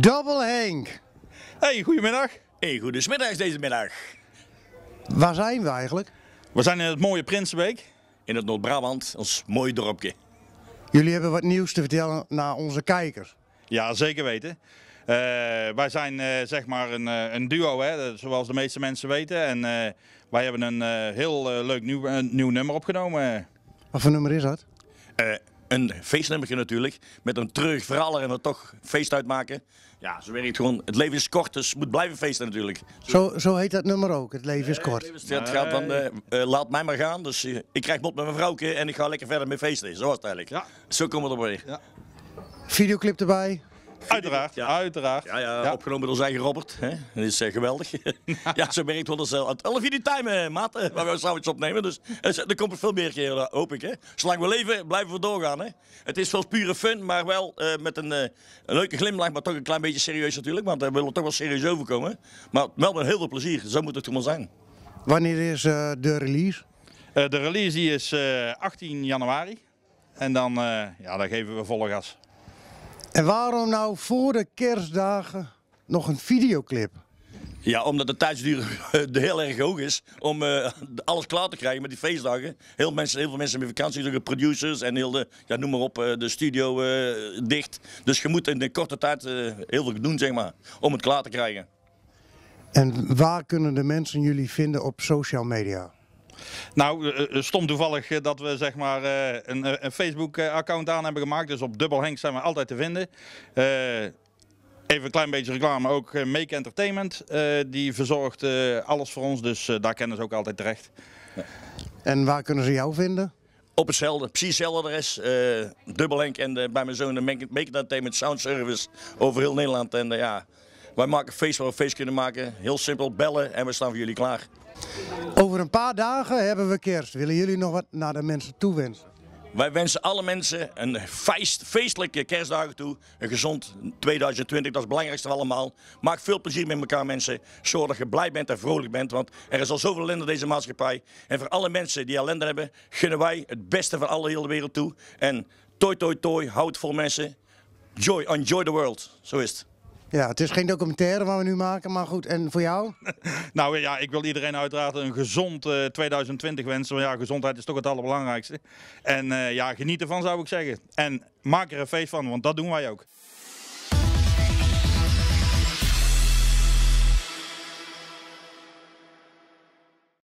Double Henk. Hey, goedemiddag. Hey, goedemiddag deze middag. Waar zijn we eigenlijk? We zijn in het mooie Prinsenbeek. In het Noord-Brabant, ons mooie dorpje. Jullie hebben wat nieuws te vertellen naar onze kijkers. Ja, zeker weten. Eh, wij zijn eh, zeg maar een, eh, een duo, hè, zoals de meeste mensen weten. En eh, wij hebben een eh, heel leuk nieuw, nieuw nummer opgenomen. Wat voor nummer is dat? Eh, een feestnummertje natuurlijk, met een terug verhaal en er toch feest uitmaken. Ja, zo werkt het gewoon. Het leven is kort, dus moet blijven feesten natuurlijk. Zo, zo heet dat nummer ook. Het leven is kort. Het gaat van, eh, eh, laat mij maar gaan. Dus eh, ik krijg mot met mijn vrouwke en ik ga lekker verder met feesten. Zo was het eigenlijk. Ja. Zo komen we erbij. Ja. Videoclip erbij. Uiteraard, Ja. uiteraard. Ja, ja, opgenomen door zijn eigen Robert. Hè? Dat is eh, geweldig. ja, zo werkt het wel. Het alle video time, eh, maat, eh, waar we samen opnemen. Dus er komt er veel meer keer, hoop ik. Hè? Zolang we leven, blijven we doorgaan. Hè? Het is wel pure fun, maar wel eh, met een, een leuke glimlach, maar toch een klein beetje serieus natuurlijk. Want we willen toch wel serieus overkomen. Maar wel met heel veel plezier. Zo moet het gewoon zijn. Wanneer is de release? Eh, de release die is eh, 18 januari. En dan, eh, ja, dan geven we volle gas. En waarom nou voor de kerstdagen nog een videoclip? Ja, omdat de tijdsduur heel erg hoog is om eh, alles klaar te krijgen met die feestdagen. Heel, mensen, heel veel mensen hebben vakantie, de producers en heel de, ja, noem maar op, eh, de studio eh, dicht. Dus je moet in de korte tijd heel veel doen, zeg maar, om het klaar te krijgen. En waar kunnen de mensen jullie vinden op social media? Nou, eh, eh, stom toevallig eh, dat we zeg maar eh, een, eh, een Facebook-account aan hebben gemaakt. Dus op Double Henk zijn we altijd te vinden. Eh, even een klein beetje reclame. Ook Make Entertainment. eh, die verzorgt eh, alles voor ons. Dus daar kennen ze ook altijd terecht. En waar kunnen ze jou vinden? Op hetzelfde, precies hetzelfde adres. eh Dubbelhenk en bij mijn zoon de Make Entertainment Sound Service over heel Nederland. En ja, wij maken feest waar we feest kunnen maken. Heel simpel, bellen en we staan voor jullie klaar. Over een paar dagen hebben we kerst. Willen jullie nog wat naar de mensen toewensen? Wij wensen alle mensen een feest, feestelijke kerstdagen toe. Een gezond 2020, dat is het belangrijkste van allemaal. Maak veel plezier met elkaar mensen. Zorg dat je blij bent en vrolijk bent. Want er is al zoveel ellende in deze maatschappij. En voor alle mensen die ellende hebben, gunnen wij het beste van alle hele wereld toe. En toi toi toi, houd vol mensen. Joy, enjoy the world. Zo is het. Ja, het is geen documentaire waar we nu maken, maar goed. En voor jou? Nou ja, ik wil iedereen uiteraard een gezond eh, 2020 wensen. Want ja, gezondheid is toch het allerbelangrijkste. En eh, ja, geniet ervan zou ik zeggen. En maak er een feest van, want dat doen wij ook.